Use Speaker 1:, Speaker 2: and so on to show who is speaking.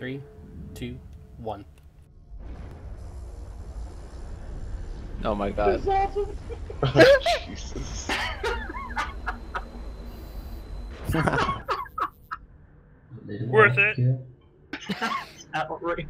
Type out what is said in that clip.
Speaker 1: Three, two, one.
Speaker 2: Oh my god.
Speaker 3: oh, Jesus.
Speaker 4: Worth it.
Speaker 5: Outrageous.